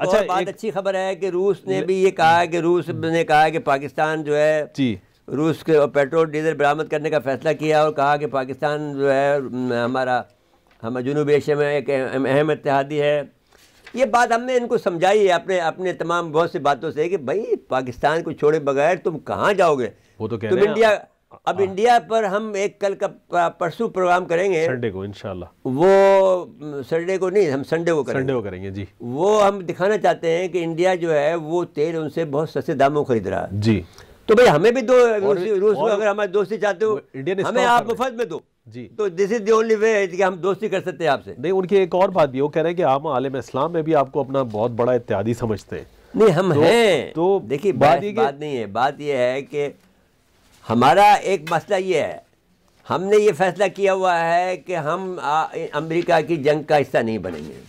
اچھا بات اچھی خبر ہے کہ روس نے بھی یہ کہا ہے کہ روس نے کہا ہے کہ پاکستان جو ہے جی۔ روس کے پیٹرول ڈیزل برآمد کرنے کا فیصلہ کیا اور کہا کہ پاکستان جو ہے ہمارا ہم جنوبی ایشیا میں ایک اہم اتحادی ہے۔ یہ بات ہم نے ان کو سمجھائی ہے اپنے اپنے تمام بہت سی باتوں سے کہ بھائی پاکستان کو چھوڑے بغیر تم کہاں جاؤ گے؟ وہ تو کہہ تم رہے ہیں۔ انڈیا اب انڈیا پر ہم ایک کل کا پرسوں پروگرام کریں گے۔ سنڈے کو انشاءاللہ۔ وہ سنڈے کو نہیں ہم سنڈے کو کریں سنڈے کو کریں گے جی۔ وہ ہم دکھانا چاہتے ہیں کہ انڈیا جو ہے وہ تیل ان سے بہت سستے داموں خرید رہا ہے۔ جی۔ تو بھائی ہمیں بھی دو روس کو اگر ہماری دوستی چاہتے ہو ہمیں آپ مفت میں دو۔ جی۔ تو دس از دی اونلی وے کہ ہم دوستی کر سکتے ہیں آپ سے۔ نہیں ان کی ایک اور بات بھی وہ کہہ رہے ہیں کہ عام عالم اسلام میں بھی آپ کو اپنا بہت بڑا اتحادی سمجھتے ہیں۔ نہیں ہم ہیں۔ تو دیکھیے بات نہیں ہے۔ بات یہ ہے کہ ہمارا ایک مسئلہ یہ ہے ہم نے یہ فیصلہ کیا ہوا ہے کہ ہم امریکہ کی جنگ کا حصہ نہیں بنیں گے۔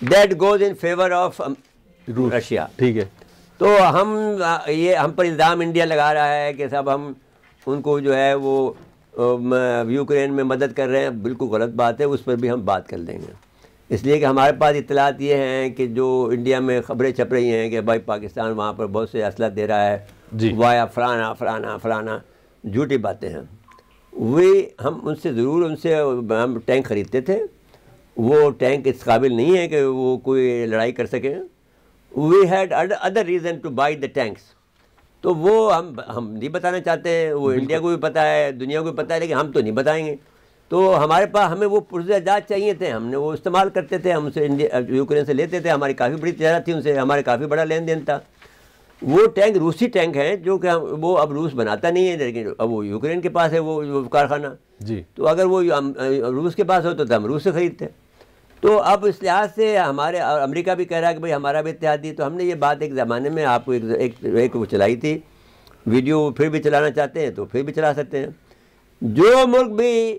That goes in favour of Russia ٹھیک ہے۔ تو ہم یہ ہم پر الزام انڈیا لگا رہا ہے کہ صاحب ہم ان کو جو ہے وہ یوکرین میں مدد کر رہے ہیں۔ بالکل غلط بات ہے اس پر بھی ہم بات کر لیں گے۔ اس لیے کہ ہمارے پاس اطلاعات یہ ہیں کہ جو انڈیا میں خبریں چھپ رہی ہیں کہ بھائی پاکستان وہاں پر بہت سے اسلحہ دے رہا ہے جی۔ وایا فلانا فلانا فلانا جھوٹی باتیں ہیں۔ وہی ہم ان سے ضرور ان سے ہم ٹینک خریدتے تھے۔ وہ ٹینک اس قابل نہیں ہے کہ وہ کوئی لڑائی کر سکیں we had other reason to buy the tanks تو وہ ہم ہم نہیں بتانا چاہتے ہیں وہ انڈیا کو بھی پتہ ہے دنیا کو بھی پتہ ہے لیکن ہم تو نہیں بتائیں گے۔ تو ہمارے پاس ہمیں وہ پرزے اجازت چاہیے تھے ہم نے وہ استعمال کرتے تھے ہم سے یوکرین سے لیتے تھے ہماری کافی بڑی تجارت تھی ان سے ہمارے کافی بڑا لین دین تھا۔ وہ ٹینک روسی ٹینک ہیں جو کہ وہ اب روس بناتا نہیں ہے لیکن اب وہ یوکرین کے پاس ہے وہ کارخانہ۔ جی۔ تو اگر وہ روس کے پاس ہوتا تو ہم روس سے خریدتے۔ تو اب اس لحاظ سے ہمارے اور امریکہ بھی کہہ رہا ہے کہ بھائی ہمارا بھی اتحادی تو ہم نے یہ بات ایک زمانے میں آپ کو ایک ایک ایک وہ چلائی تھی۔ ویڈیو پھر بھی چلانا چاہتے ہیں تو پھر بھی چلا سکتے ہیں۔ جو ملک بھی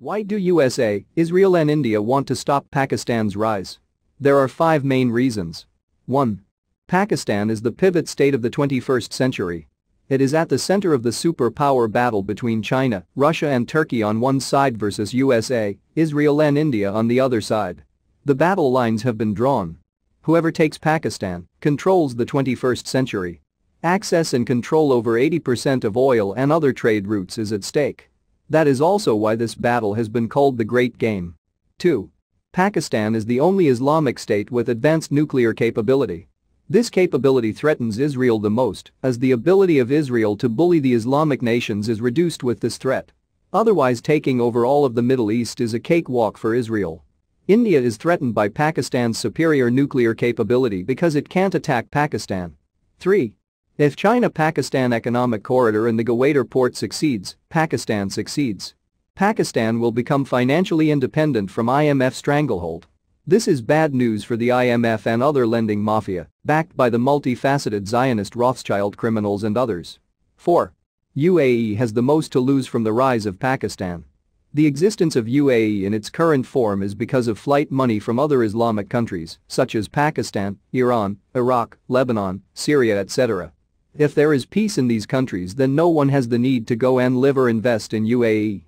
Why do USA, Israel and India want to stop Pakistan's rise? There are five main reasons. 1. Pakistan is the pivot state of the 21st century. It is at the center of the superpower battle between China, Russia and Turkey on one side versus USA, Israel and India on the other side. The battle lines have been drawn, Whoever takes Pakistan controls the 21st century. Access and control over 80% of oil and other trade routes is at stake. That is also why this battle has been called the Great Game. 2. Pakistan is the only Islamic state with advanced nuclear capability. This capability threatens Israel the most, as the ability of Israel to bully the Islamic nations is reduced with this threat. Otherwise taking over all of the Middle East is a cakewalk for Israel. India is threatened by Pakistan's superior nuclear capability because it can't attack Pakistan. 3. If China-Pakistan economic corridor in the Gwadar port succeeds, Pakistan succeeds. Pakistan will become financially independent from IMF stranglehold. This is bad news for the IMF and other lending mafia, backed by the multifaceted Zionist Rothschild criminals and others. 4. UAE has the most to lose from the rise of Pakistan. The existence of UAE in its current form is because of flight money from other Islamic countries, such as Pakistan, Iran, Iraq, Lebanon, Syria etc. If there is peace in these countries then no one has the need to go and live or invest in UAE.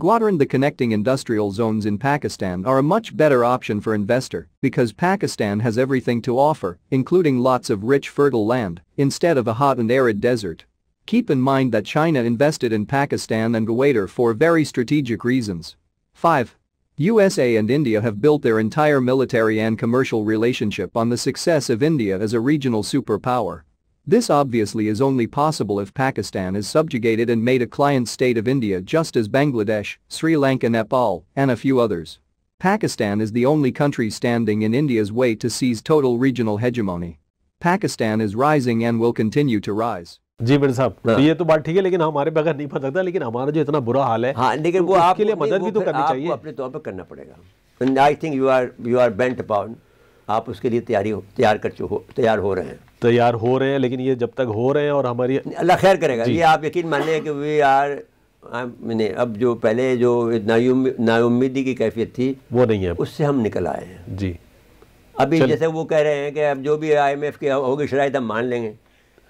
Gwadar and the connecting industrial zones in Pakistan are a much better option for investor because Pakistan has everything to offer, including lots of rich fertile land, instead of a hot and arid desert. Keep in mind that China invested in Pakistan and Gwadar for very strategic reasons. 5. USA and India have built their entire military and commercial relationship on the success of India as a regional superpower. This obviously is only possible if Pakistan is subjugated and made a client state of India just as Bangladesh, Sri Lanka Nepal, and a few others. Pakistan is the only country standing in India's way to seize total regional hegemony. Pakistan is rising and will continue to rise. جی میرے صاحب ہاں۔ یہ تو بات ٹھیک ہے لیکن ہمارے بغیر نہیں پتہ لیکن ہمارا جو اتنا برا حال ہے ہاں لیکن وہ آپ کے لیے مدد بھی تو کرنی چاہیے۔ اپنے طور پر کرنا پڑے گا۔ I think you are you are bent upon آپ اس کے لیے تیاری تیار کر چو- ہو تیار ہو رہے ہیں۔ تیار ہو رہے ہیں لیکن یہ جب تک ہو رہے ہیں اور ہماری اللہ خیر کرے گا۔ جی۔ یہ آپ یقین مان لیں کہ وی آر اب جو پہلے جو نا امیدی کی کیفیت تھی وہ نہیں ہے۔ اس سے ہم نکل آئے ہیں۔ جی۔ ابھی جیسے وہ کہہ رہے ہیں کہ اب جو بھی آئی ایم ایف کی ہوگی شرائط ہم مان لیں گے۔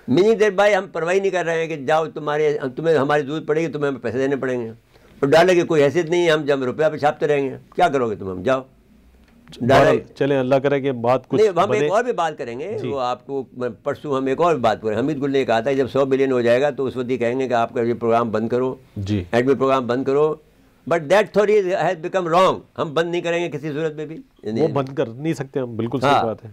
منی دیر بھائی ہم پرواہی نہیں کر رہے ہیں کہ جاؤ تمہارے تمہیں ہماری ضرورت پڑے گی تمہیں ہمیں پیسے دینے پڑیں گے۔ اور ڈالر کی کوئی حیثیت نہیں ہے ہم جب روپیہ پہ چھاپتے رہیں گے۔ کیا کرو گے تم؟ ہم جاؤ۔ بہرحال، چلیں اللہ کرے کہ بات کچھ نہیں ہم ایک اور بھی بات کریں گے۔ وہ آپ کو پرسوں ہم ایک اور بات کریں حمید گل نے کہا تھا جب سو بلین ہو جائے گا تو اس وقت یہ کہیں گے کہ آپ کا یہ پروگرام بند کرو۔ جی۔ ایڈمی پروگرام بند کرو۔ بٹ دیٹ تھوڑی ہیز بیکم رانگ ہم بند نہیں کریں گے کسی صورت میں بھی۔ وہ بند کر نہیں سکتے ہم بالکل ہاں۔ صحیح بات ہے۔